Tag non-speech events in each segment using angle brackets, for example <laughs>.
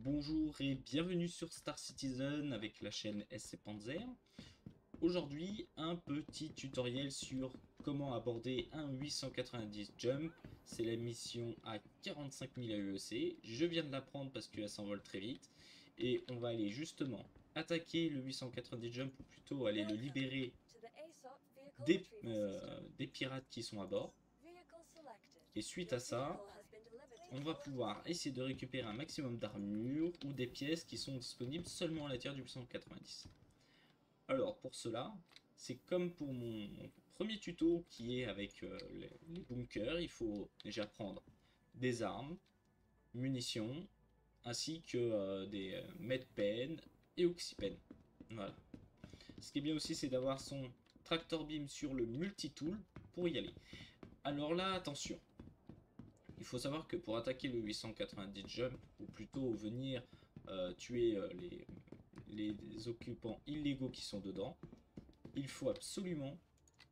Bonjour et bienvenue sur Star Citizen avec la chaîne SC Panzer. Aujourd'hui, un petit tutoriel sur comment aborder un 890 Jump. C'est la mission à 45 000 AEC. Je viens de l'apprendre parce qu'elle s'envole très vite. Et on va aller justement attaquer le 890 Jump, ou plutôt aller le libérer des, euh, des pirates qui sont à bord. Et suite à ça, on va pouvoir essayer de récupérer un maximum d'armure ou des pièces qui sont disponibles seulement à l'intérieur du 890. Alors pour cela, c'est comme pour mon premier tuto qui est avec euh, les, bunkers, il faut déjà prendre des armes, munitions, ainsi que euh, des euh, medpen et oxypen. Voilà. Ce qui est bien aussi, c'est d'avoir son tractor beam sur le multi-tool pour y aller. Alors là, attention, il faut savoir que pour attaquer le 890 jump, ou plutôt venir euh, tuer euh, les, occupants illégaux qui sont dedans, il faut absolument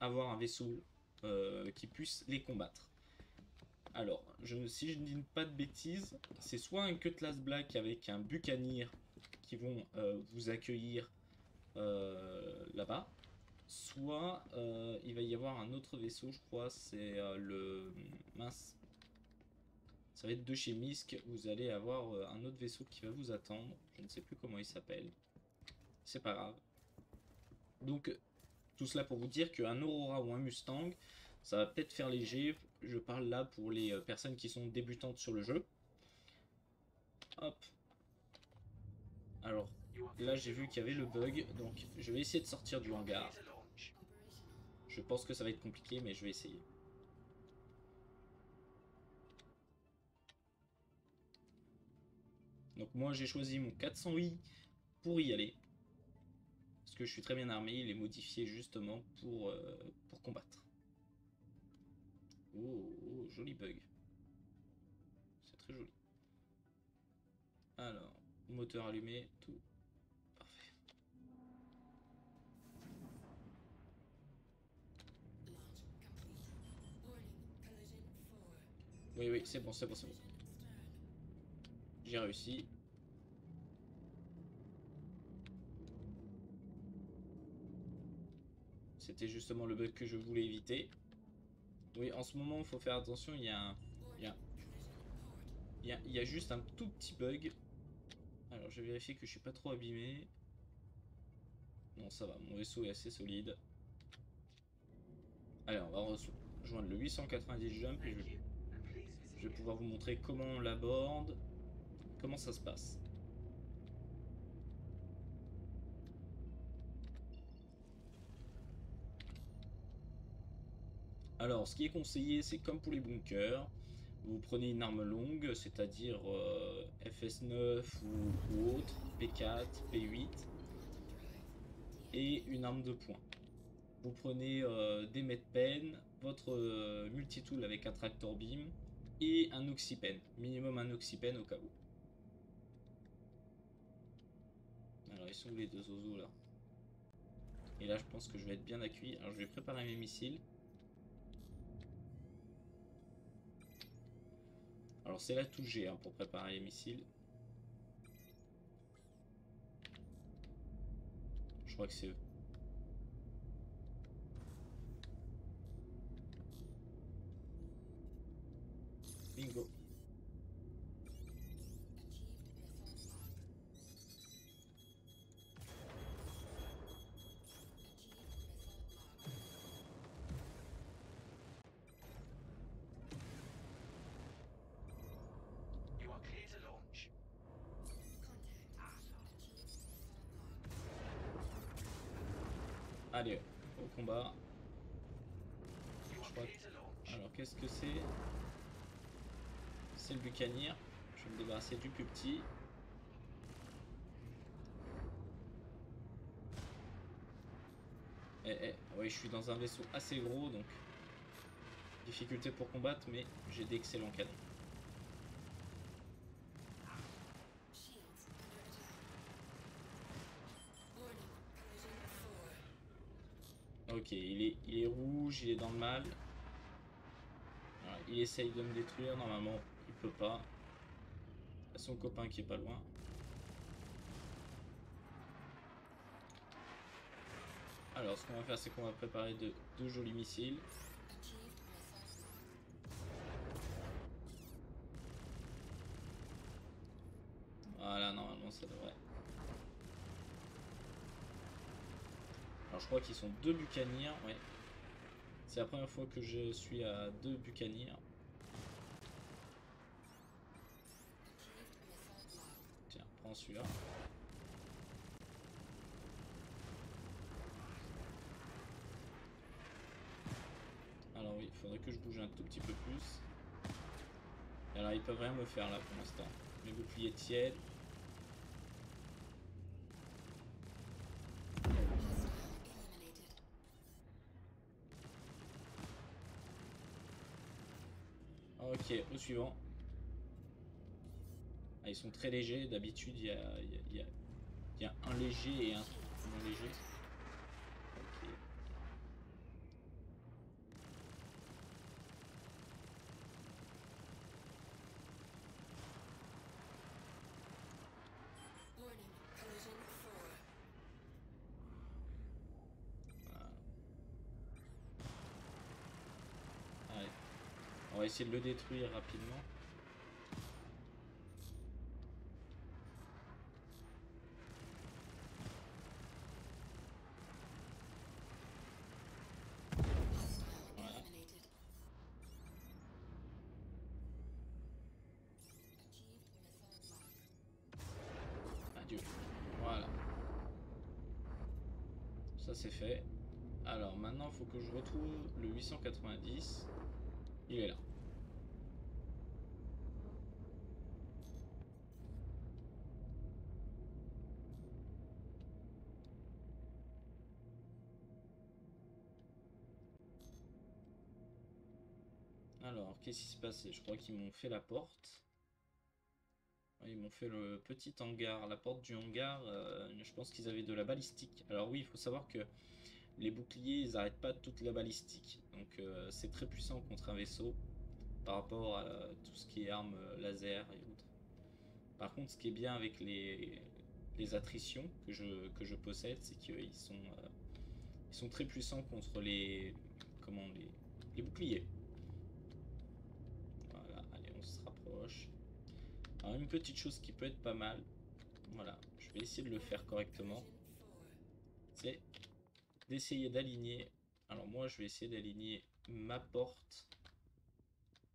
avoir un vaisseau euh, qui puisse les combattre. Alors, je, si je ne dis pas de bêtises, c'est soit un Cutlass Black avec un Buccaneer qui vont vous accueillir là-bas, soit il va y avoir un autre vaisseau, je crois, c'est le... mince, ça va être de chez Misk. Vous allez avoir euh, un autre vaisseau qui va vous attendre. Je ne sais plus comment il s'appelle. C'est pas grave. Donc, tout cela pour vous dire qu'un Aurora ou un Mustang, ça va peut-être faire léger. Je parle là pour les euh, personnes qui sont débutantes sur le jeu. Hop. Alors, là j'ai vu qu'il y avait le bug. Donc, je vais essayer de sortir du hangar. Je pense que ça va être compliqué, mais je vais essayer. Donc moi j'ai choisi mon 400i pour y aller. Parce que je suis très bien armé, il est modifié justement pour, euh, pour combattre. Oh, oh, joli bug. C'est très joli. Alors, moteur allumé, tout. Parfait. Oui, oui, c'est bon, c'est bon, c'est bon. J'ai réussi. C'était justement le bug que je voulais éviter. Oui, en ce moment, il faut faire attention, il y a. Il y a... Juste un tout petit bug. Alors, je vais vérifier que je suis pas trop abîmé. Non, ça va, mon vaisseau est assez solide. Allez, on va rejoindre le 890 jump et je vais, je vais pouvoir vous montrer comment on l'aborde. Comment ça se passe Alors, ce qui est conseillé, c'est comme pour les bunkers, vous prenez une arme longue, c'est-à-dire euh, FS9 ou, autre, P4, P8, et une arme de poing. Vous prenez euh, des medpen, votre euh, multitool avec un tractor beam, et un oxypen, minimum un oxypen au cas où. Alors ils sont où les deux oiseaux là? Et là je pense que je vais être bien accueilli. Alors je vais préparer mes missiles. Alors c'est la touche G hein, pour préparer les missiles. Je crois que c'est eux. Bingo. Allez, au combat. Alors, qu'est-ce que c'est C'est le bucanier. Je vais me débarrasser du plus petit. Eh, eh, oui, je suis dans un vaisseau assez gros, donc difficulté pour combattre, mais j'ai d'excellents canons. Il est, rouge, il est dans le mal. il essaye de me détruire, normalement il peut pas. A son copain qui est pas loin. Alors, ce qu'on va faire, c'est qu'on va préparer de, deux jolis missiles. Voilà, normalement, ça devrait. Alors, je crois qu'ils sont deux bucaniers, ouais. C'est la première fois que je suis à deux bucaniers. Tiens, prends celui-là. Alors oui, il faudrait que je bouge un tout petit peu plus. Alors ils peuvent rien me faire là pour l'instant. Mes boucliers tièdes. Ok, au suivant. Ah, ils sont très légers. D'habitude, il y a, un léger et un moins léger. Ok. Voilà. Allez. On essayer de le détruire rapidement. Adieu. Voilà. Ça c'est fait. Alors maintenant, il faut que je retrouve le 890. Il est là. Alors, qu'est-ce qui s'est passé? Je crois qu'ils m'ont fait la porte. Ils m'ont fait le petit hangar, la porte du hangar. euh, je pense qu'ils avaient de la balistique. Alors oui, il faut savoir que les boucliers, ils n'arrêtent pas toute la balistique. Donc euh, c'est très puissant contre un vaisseau par rapport à tout ce qui est armes euh, laser et autres. Par contre, ce qui est bien avec les, les attritions que je, possède, c'est qu'ils sont, sont très puissants contre les, comment, les, les boucliers. Voilà, allez, on une petite chose qui peut être pas mal, voilà, je vais essayer de le faire correctement, c'est d'essayer d'aligner. Alors moi, je vais essayer d'aligner ma porte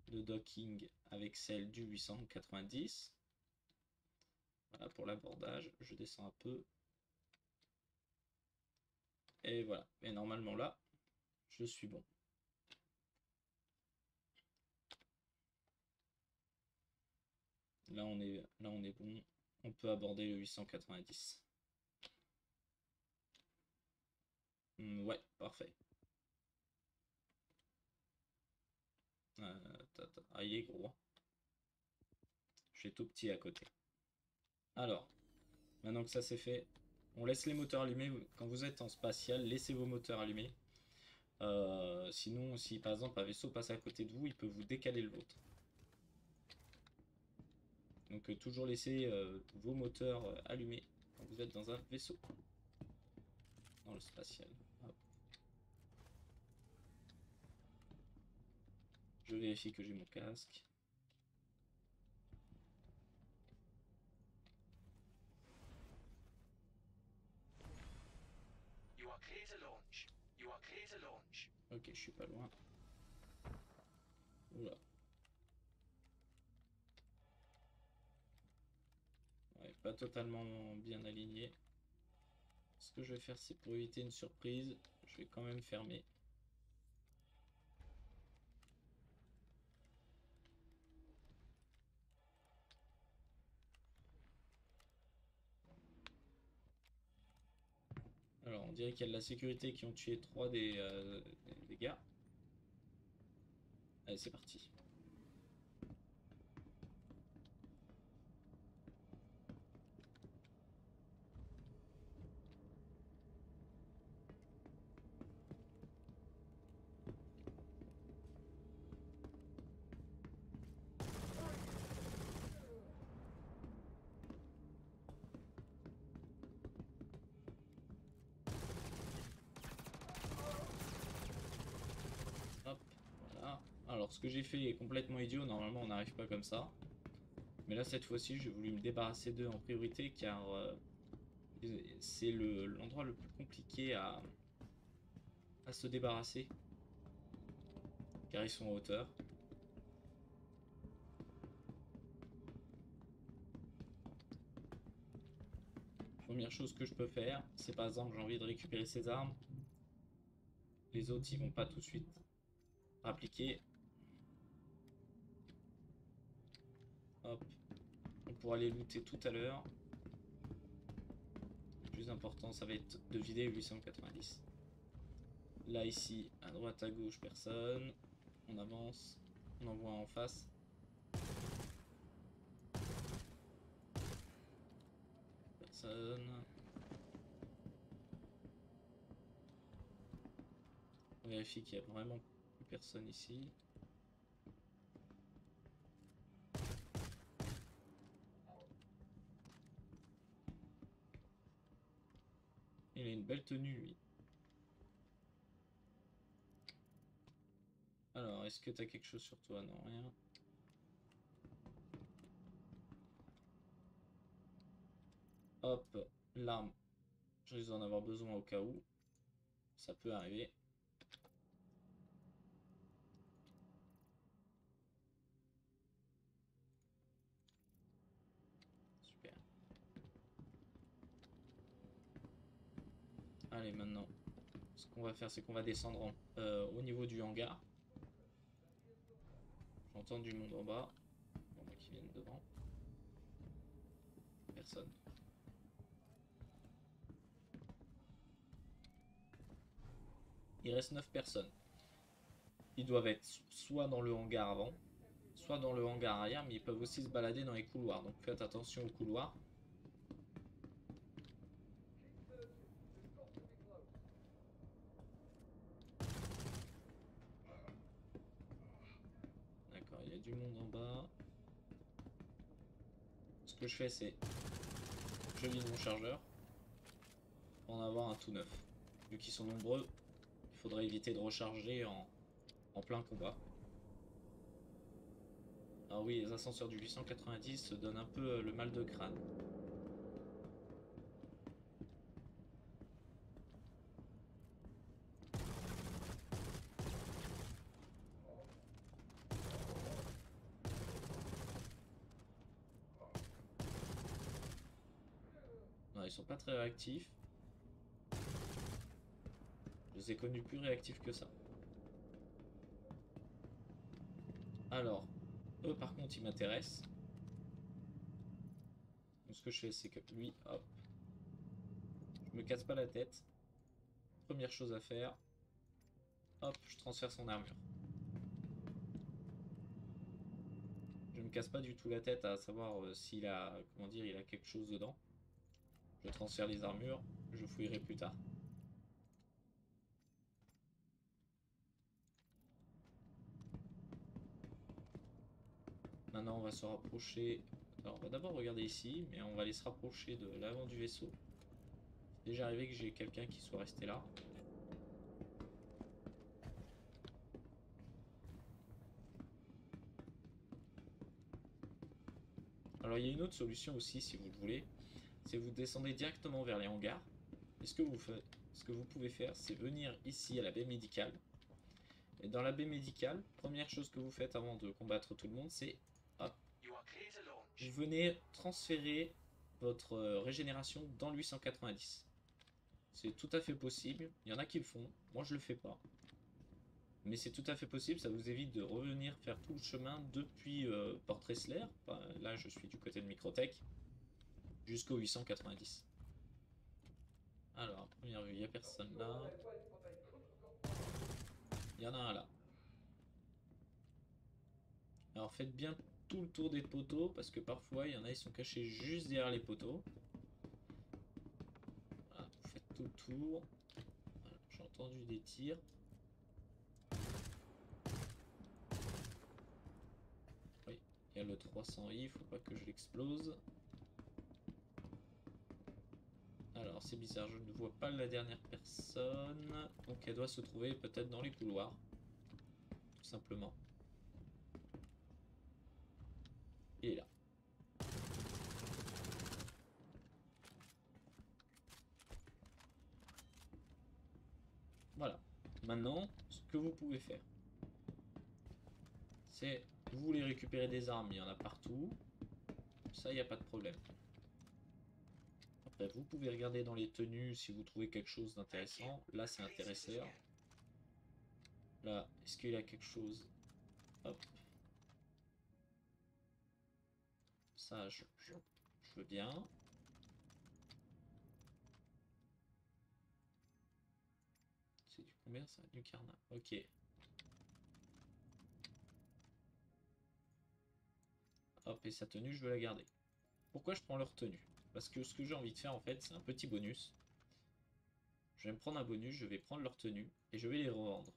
de docking avec celle du 890. Voilà pour l'abordage. Je descends un peu. Et voilà. Et normalement là, je suis bon. Là on est, bon. On peut aborder le 890. Hmm, ouais, parfait. Euh, ah, gros. hein. Je suis tout petit à côté. Alors, maintenant que ça c'est fait, on laisse les moteurs allumés. Quand vous êtes en spatial, laissez vos moteurs allumés. Euh, sinon, si par exemple un vaisseau passe à côté de vous, il peut vous décaler le vôtre. Donc toujours laisser euh, vos moteurs euh, allumés quand vous êtes dans un vaisseau. Dans le spatial. Hop. Je vérifie que j'ai mon casque. You are clear to launch. You are clear to launch. Ok, je suis pas loin. Oula. Pas totalement bien aligné. Ce que je vais faire, c'est pour éviter une surprise, je vais quand même fermer. Alors, on dirait qu'il y a de la sécurité qui ont tué trois des, euh, des- des gars. Allez, c'est parti. Alors, ce que j'ai fait est complètement idiot. Normalement, on n'arrive pas comme ça. Mais là, cette fois-ci, j'ai voulu me débarrasser d'eux en priorité car euh, c'est le- l'endroit le, plus compliqué à, à se débarrasser. Car ils sont en hauteur. Première chose que je peux faire, c'est par exemple j'ai envie de récupérer ces armes. Les autres ils vont pas tout de suite appliquer. Hop. On pourra les looter tout à l'heure. Le plus important ça va être de vider 890. Là ici, à droite à gauche, personne. On avance. On envoie en face. Personne. On vérifie qu'il n'y a vraiment plus personne ici. Il a une belle Alors, est-ce que t'as quelque chose sur toi? Non, rien. Hop, l'arme. Je risque d'en avoir besoin au cas où. Ça peut arriver. Maintenant, ce qu'on va faire, c'est qu'on va descendre en- euh, au niveau du hangar. J'entends du monde en bas. Qui viennent devant. Personne. Il reste 9 personnes. Ils doivent être so- soit dans le hangar avant, soit dans le hangar arrière, mais ils peuvent aussi se balader dans les couloirs. Donc faites attention aux couloirs. D'accord, il y a du monde en bas. Ce que je fais, c'est je vide mon chargeur pour en avoir un tout neuf. Vu qu'ils sont nombreux, il faudrait éviter de recharger en, en plein combat. Ah oui, les ascenseurs du 890 se donnent un peu euh, le mal de crâne. Très réactifs. Je les ai connus plus réactifs que ça. Alors, eux par contre ils m'intéressent. Ce que je fais c'est que lui, hop, je me casse pas la tête. Première chose à faire, hop, je transfère son armure. Je me casse pas du tout la tête à savoir euh, s'il a, comment dire, il a quelque chose dedans. Je transfère les armures, je fouillerai plus tard. Maintenant, on va se rapprocher. Alors, on va d'abord regarder ici, mais on va aller se rapprocher de l'avant du vaisseau. Déjà arrivé que j'ai quelqu'un qui soit resté là. Alors, il y a une autre solution aussi, si vous le voulez. C'est vous descendez directement vers les hangars. Et ce que vous, pouvez faire, c'est venir ici à la baie médicale. Et dans la baie médicale, première chose que vous faites avant de combattre tout le monde, c'est launch. vous venez transférer votre euh, régénération dans le 890. C'est tout à fait possible. Il y en a qui le font. Moi, je le fais pas. Mais c'est tout à fait possible. Ça vous évite de revenir faire tout le chemin depuis euh, là, je suis du côté de Microtech. Jusqu'au 890. Alors, première vue, il n'y a personne là. Il y en a un là. Alors, faites bien tout le tour des poteaux parce que parfois il y en a ils sont cachés juste derrière les poteaux. Vous faites tout le tour. J'ai entendu des tirs. Oui, il y a le 300i, faut pas que je l'explose. C'est bizarre, je ne vois pas la dernière personne. Donc elle doit se trouver peut-être dans les couloirs. Tout simplement. Il est là. Voilà. Maintenant, ce que vous pouvez faire, c'est vous voulez récupérer des armes, il y en a partout. Ça, il n'y a pas de problème. Après, vous pouvez regarder dans les tenues si vous trouvez quelque chose d'intéressant. Là, c'est intéressant. Là, est-ce qu'il y a quelque chose? Hop. Ça, je veux bien. C'est du combien ça Du carnat. Ok. Hop, et sa tenue, je veux la garder. Pourquoi je prends leur tenue? Parce que ce que j'ai envie de faire, en fait, c'est un petit bonus. Je vais me prendre un bonus, je vais prendre leur tenue, et je vais les revendre.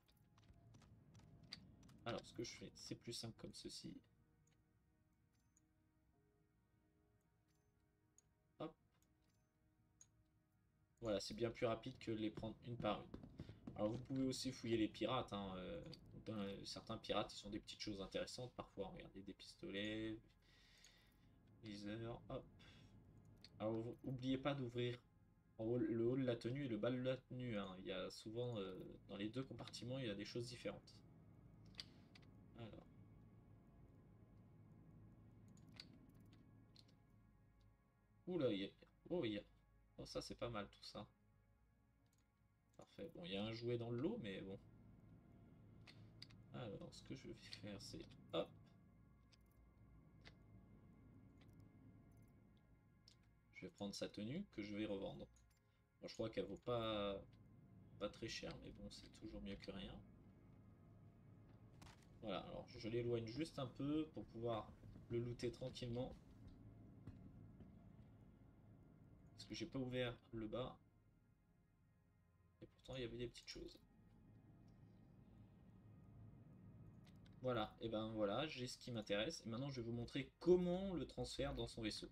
Alors, ce que je fais, c'est plus simple comme ceci. Hop. Voilà, c'est bien plus rapide que les prendre une par une. Alors, vous pouvez aussi fouiller les pirates. Hein, euh, certains pirates, ils sont des petites choses intéressantes parfois. Regardez, des pistolets, viseur, hop. Alors, vous- oubliez pas d'ouvrir le haut de la tenue et le bas de la tenue. hein. Il y a souvent, euh, dans les deux compartiments, il y a des choses différentes. Alors. Oula, il y a... Oh, il y. Oh, ça, c'est pas mal, tout ça. Parfait. Bon, il y a un jouet dans le lot, mais bon. Alors, ce que je vais faire, c'est... Hop. Je vais sa tenue, que je vais revendre. Bon, je crois qu'elle vaut pas... Pas très cher, mais bon, c'est toujours mieux que rien. Voilà, alors je l'éloigne juste un peu pour pouvoir le looter tranquillement. Parce que j'ai pas ouvert le bas. Et pourtant il y avait des petites choses. Voilà, et ben voilà, j'ai ce qui m'intéresse. Et maintenant je vais vous montrer comment le transfert dans son vaisseau.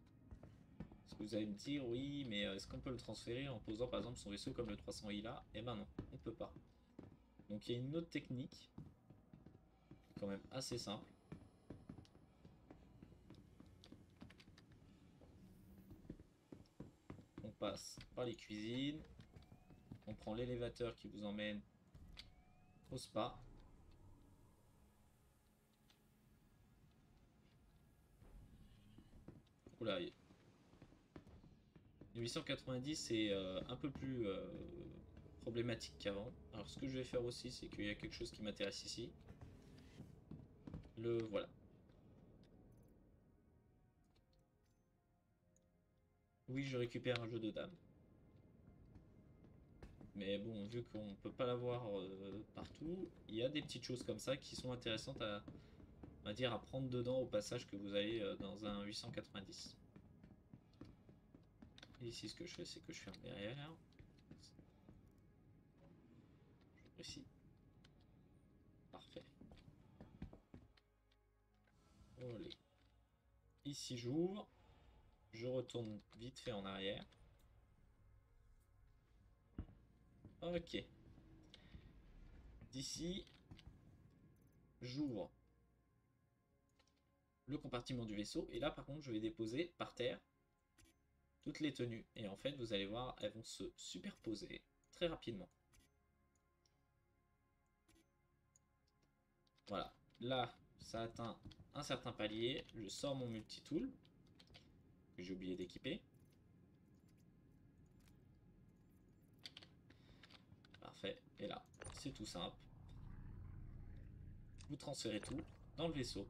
Que vous allez me dire, oui, mais est-ce qu'on peut le transférer en posant par exemple son vaisseau comme le 300i là? Eh ben non, on peut pas. Donc il y a une autre technique quand même assez simple. On passe par les cuisines. On prend l'élévateur qui vous emmène au spa. Oula, 890 c'est euh, un peu plus euh, problématique qu'avant. Alors ce que je vais faire aussi c'est qu'il y a quelque chose qui m'intéresse ici. Le voilà. Oui, je récupère un jeu de dames. Mais bon, vu qu'on peut pas l'avoir euh, partout, il y a des petites choses comme ça qui sont intéressantes à, va dire, à prendre dedans au passage que vous allez dans un 890. Ici, ce que je fais, c'est que je ferme derrière. Ici. Parfait. Allez. Ici j'ouvre. Je retourne vite fait en arrière. Ok. D'ici, j'ouvre le compartiment du vaisseau. Et là, par contre, je vais déposer par terre toutes les tenues. Et en fait, vous allez voir, elles vont se superposer très rapidement. Voilà. Là, ça atteint un certain palier. Je sors mon multitool que j'ai oublié d'équiper. Parfait. Et là, c'est tout simple. Vous transférez tout dans le vaisseau.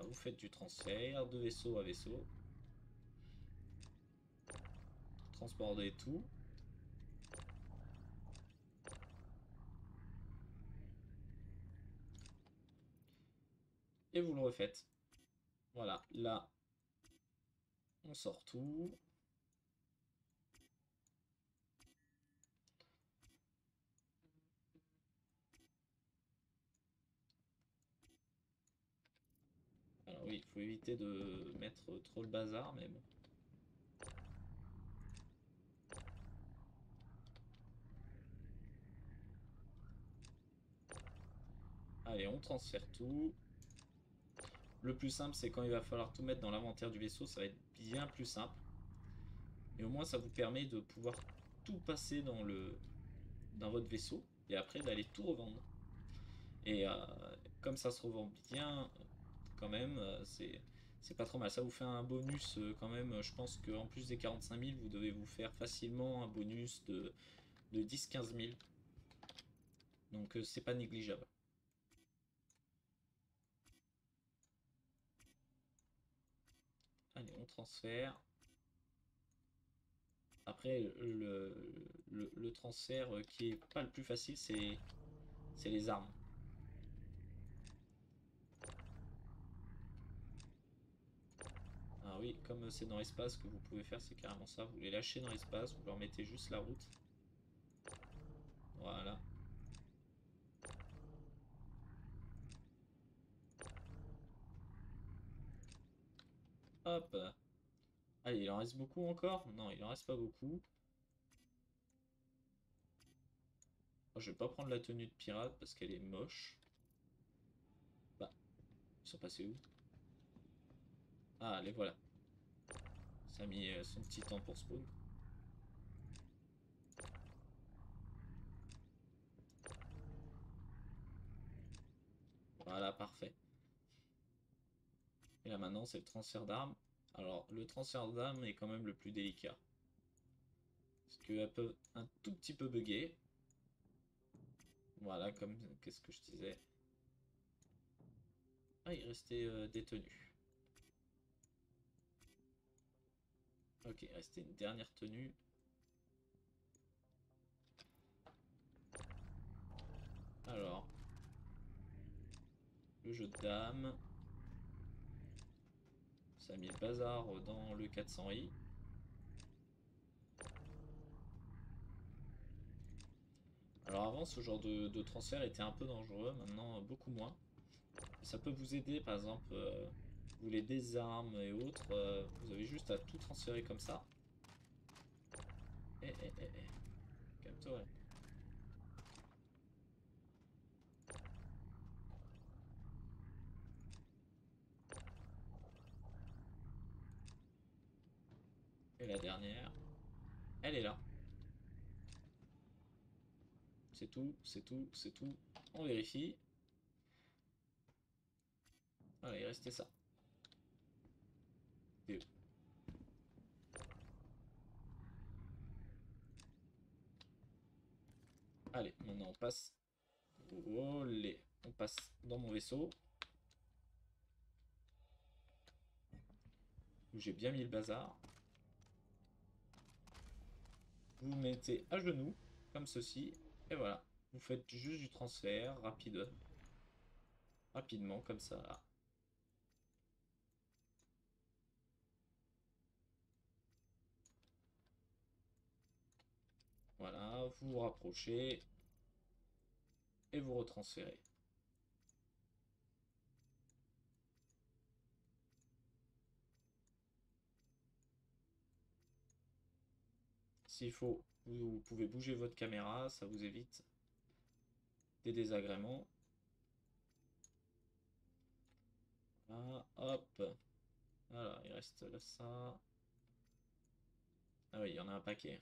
Voilà, vous faites du transfert de vaisseau à vaisseau. Transportez tout. Et vous le refaites. Voilà, là, on sort tout. Oui, il faut éviter de mettre trop le bazar, mais bon. Allez, on transfère tout. Le plus simple, c'est quand il va falloir tout mettre dans l'inventaire du vaisseau, ça va être bien plus simple. Et au moins, ça vous permet de pouvoir tout passer dans, le, dans votre vaisseau et après d'aller tout revendre. Et euh, comme ça se revend bien, quand même, euh, c'est c'est pas trop mal. Ça vous fait un bonus euh, quand même. Je pense qu'en plus des 45 000, vous devez vous faire facilement un bonus de, de 10-15 000. Donc euh, c'est pas négligeable. Allez, on transfère. Après, le, le, le transfert qui est pas le plus facile, c'est les armes. Ah oui, comme c'est dans l'espace, ce que vous pouvez faire, c'est carrément ça. Vous les lâchez dans l'espace, vous leur mettez juste la route. Voilà. Hop. Allez, il en reste beaucoup encore? Non, il en reste pas beaucoup. Oh, je vais pas prendre la tenue de pirate parce qu'elle est moche. Bah, ils sont passés où? Ah, les voilà. A mis euh, son petit temps pour spawn. Voilà, parfait. Et là maintenant, c'est le transfert d'armes. Alors, le transfert d'armes est quand même le plus délicat. Parce qu'elle peut un tout petit peu bugger. Voilà, comme qu'est-ce que je disais? Ah, il restait euh, détenu. Ok, il restait une dernière tenue. Alors, le jeu de dames. Ça a mis le bazar dans le 400i. Alors avant, ce genre de, transfert était un peu dangereux, maintenant beaucoup moins. Ça peut vous aider, par exemple, euh, vous voulez des armes et autres, euh, vous avez juste à tout transférer comme ça. Eh, eh, eh. Et la dernière, elle est là. C'est tout, c'est tout, c'est tout. On vérifie. Voilà, il restait ça. Passe. On passe dans mon vaisseau. J'ai bien mis le bazar. Vous mettez à genoux, comme ceci. Et voilà. Vous faites juste du transfert rapide. Rapidement, comme ça. Voilà, vous vous rapprochez et vous retransférez. S'il faut, vous pouvez bouger votre caméra, ça vous évite des désagréments. Voilà, hop. Voilà, il reste là ça. Ah oui, il y en a un paquet.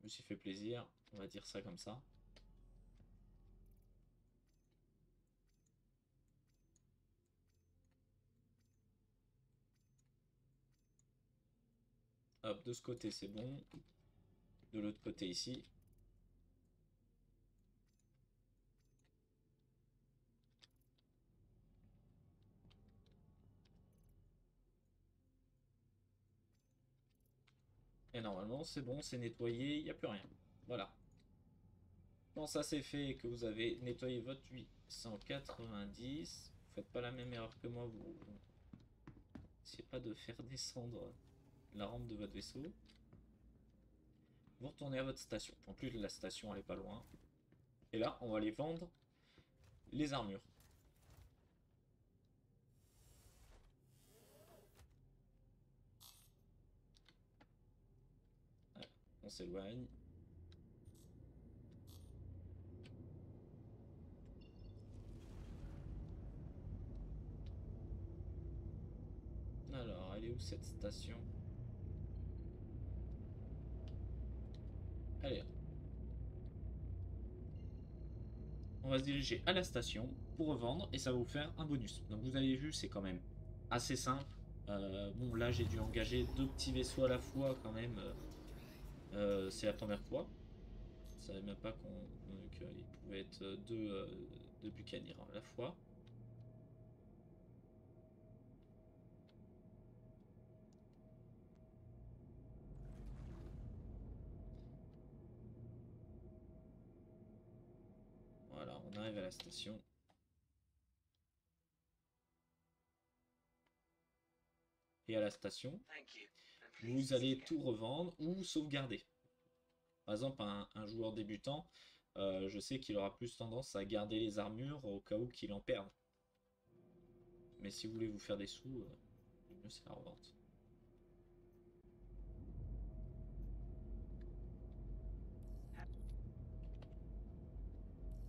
Je me suis fait plaisir, on va dire ça comme ça. Hop, de ce côté c'est bon. De l'autre côté ici. Et normalement, c'est bon, c'est nettoyé, il n'y a plus rien. Voilà. Quand ça c'est fait que vous avez nettoyé votre 890, vous faites pas la même erreur que moi, vous n'essayez pas de faire descendre la rampe de votre vaisseau. Vous retournez à votre station. En plus, la station, elle est pas loin. Et là, on va aller vendre les armures. On s'éloigne. Alors, elle est où cette station? Se diriger à la station pour revendre et ça va vous faire un bonus. Donc vous avez vu, c'est quand même assez simple. Euh, bon, là j'ai dû engager deux petits vaisseaux à la fois quand même. euh, euh, c'est la première fois. Je savais même pas qu'on qu'il pouvait être deux, deux bucaniers à la fois. Station. Et à la station, vous allez tout revendre ou sauvegarder. Par exemple, un, un joueur débutant, euh, je sais qu'il aura plus tendance à garder les armures au cas où qu'il en perde. Mais si vous voulez vous faire des sous, euh, mieux c'est la revente.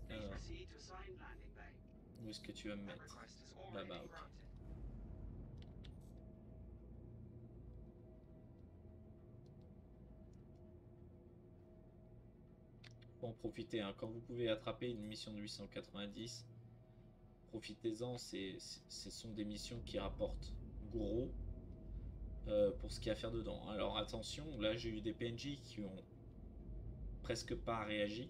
Alors, où est-ce que tu vas me mettre Là-bas, ok. en profiter. hein. Quand vous pouvez attraper une mission de 890, profitez-en. Ce sont des missions qui rapportent gros euh, pour ce qu'il y a à faire dedans. Alors attention, là j'ai eu des PNJ qui ont presque pas réagi.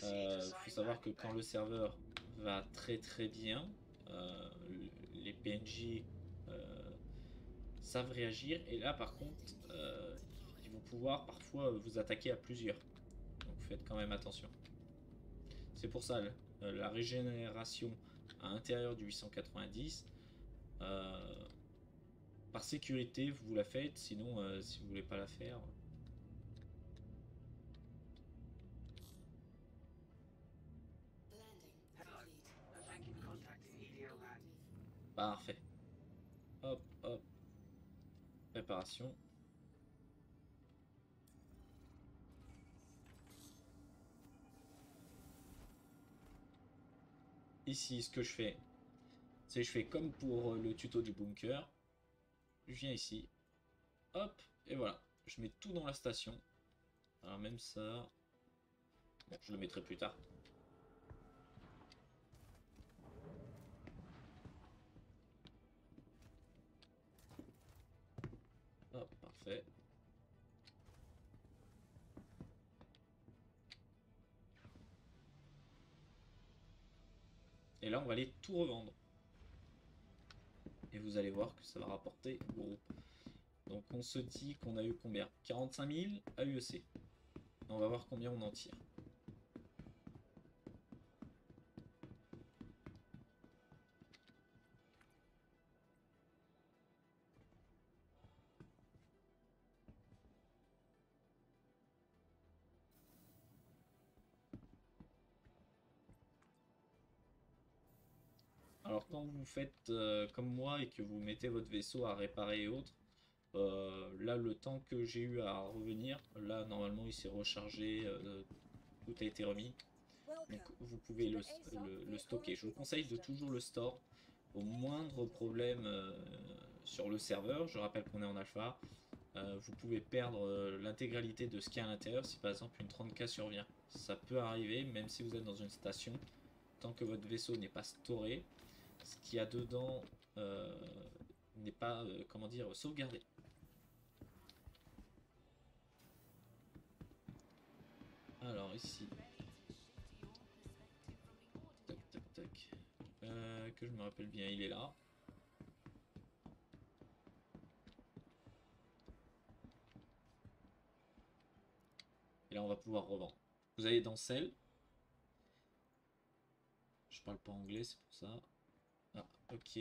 To Euh, faut savoir que quand le serveur va très très bien, euh, les PNJ euh, savent réagir. Et là par contre, ils vont pouvoir parfois vous attaquer à plusieurs. Donc faites quand même attention. C'est pour ça la régénération à l'intérieur du 890. euh, par sécurité, vous la faites. Sinon, si vous voulez pas la faire, Parfait. Hop, hop. Préparation. Ici, ce que je fais, c'est je fais comme pour euh, le tuto du bunker. Je viens ici. Hop, et voilà. Je mets tout dans la station. Alors même ça... Je le mettrai plus tard. Hop, Et là, on va aller tout revendre. Et vous allez voir que ça va rapporter gros. Donc on se dit qu'on a eu combien? 45 000 AUEC. On va voir combien on en tire. Faites euh, comme moi et que vous mettez votre vaisseau à réparer et autres, euh, là le temps que j'ai eu à revenir, là normalement il s'est rechargé, euh, tout a été remis. Donc vous pouvez le, le- stocker. Je vous conseille de toujours le store au moindre problème sur le serveur. Je rappelle qu'on est en alpha. Vous pouvez perdre l'intégralité de ce qu'il y a à l'intérieur si par exemple une 30K survient. Ça peut arriver même si vous êtes dans une station. Tant que votre vaisseau n'est pas storé, ce qu'il y a dedans euh, n'est pas, euh, comment dire, sauvegardé. Alors ici, tac tac tac, Euh, que je me rappelle bien, il est là. Et là on va pouvoir revendre. Vous allez dans celle. Je parle pas anglais, c'est pour ça. Ah, ok.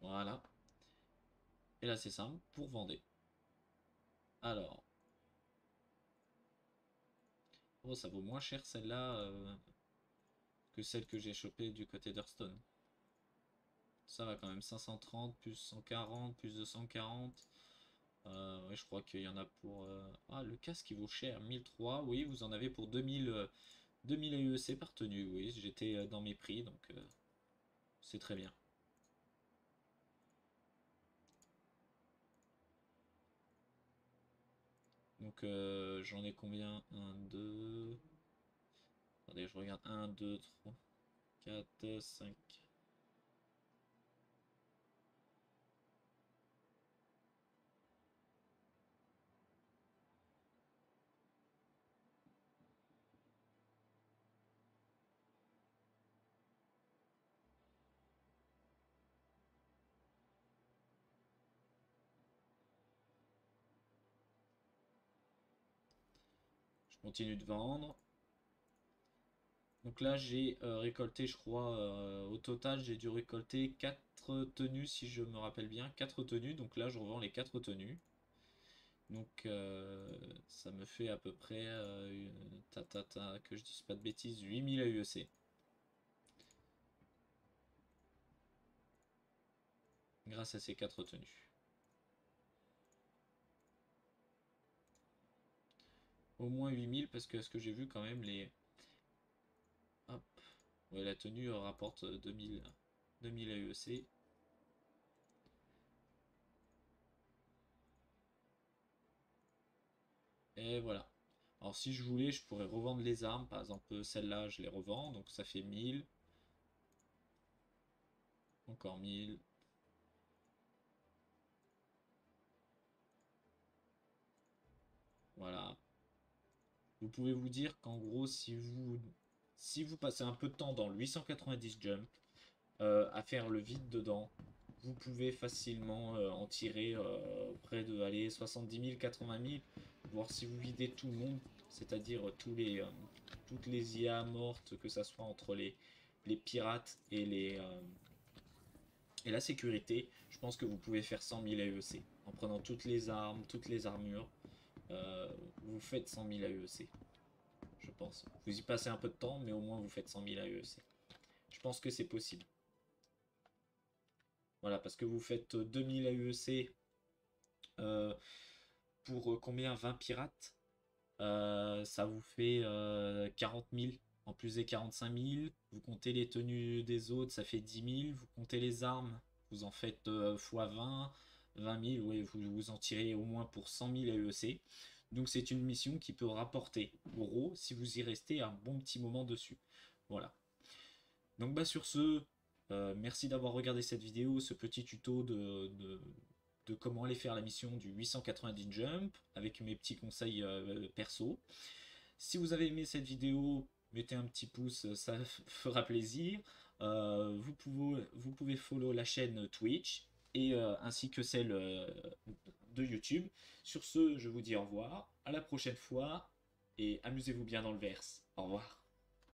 Voilà. Et là, c'est simple, pour vendre. Alors. Oh, ça vaut moins cher celle-là euh, que celle que j'ai chopée du côté d'Hearthstone. Ça va quand même, 530 plus 140 plus 240. Euh, je crois qu'il y en a pour... euh, Ah, le casque il vaut cher, 1003. Oui, vous en avez pour 2000, euh, 2000 AEC par tenue. Oui, j'étais euh, dans mes prix, donc euh, c'est très bien. Donc euh, j'en ai combien? 1, 2. Attendez, je regarde 1, 2, 3, 4, 5. Continue de vendre. Donc là, j'ai euh, récolté, je crois, euh, au total, j'ai dû récolter 4 tenues, si je me rappelle bien. 4 tenues, donc là, je revends les 4 tenues. Donc, euh, ça me fait à peu près, ta, ta, ta, que je dise pas de bêtises, 8000 AUEC. Grâce à ces 4 tenues. Au moins 8000 parce que ce que j'ai vu quand même les... Hop. Ouais, la tenue rapporte 2000, 2000 AEC. Et voilà. Alors si je voulais, je pourrais revendre les armes. Par exemple, celle-là, je les revends. Donc ça fait 1000. Encore 1000. Voilà. Vous pouvez vous dire qu'en gros, si vous, si vous passez un peu de temps dans le 890 jump euh, à faire le vide dedans, vous pouvez facilement euh, en tirer euh, près de aller 70 000, 80 000, voire si vous videz tout le monde, c'est-à-dire tous les, toutes les IA mortes, que ça soit entre les, les pirates et, les, et la sécurité, je pense que vous pouvez faire 100 000 AEC en prenant toutes les armes, toutes les armures. Vous faites 100 000 AEC. Je pense. Vous y passez un peu de temps, mais au moins vous faites 100 000 AEC. Je pense que c'est possible. Voilà, parce que vous faites 2000 AEC euh, pour combien? 20 pirates euh, Ça vous fait 40 euh, 000 en plus des 45 000. Vous comptez les tenues des autres, ça fait 10 000. Vous comptez les armes, vous en faites x 20. 20 000, oui, vous, vous en tirez au moins pour 100 000 AEC. Donc c'est une mission qui peut rapporter gros si vous y restez un bon petit moment dessus. Voilà. Donc bah sur ce, euh, merci d'avoir regardé cette vidéo, ce petit tuto de, de, comment aller faire la mission du 890 jump avec mes petits conseils euh, perso. Si vous avez aimé cette vidéo, mettez un petit pouce, ça <laughs> fera plaisir. Euh, vous, pouvez, vous pouvez follow la chaîne Twitch et ainsi que celle de YouTube. Sur ce, je vous dis au revoir, à la prochaine fois, et amusez-vous bien dans le verse. Au revoir.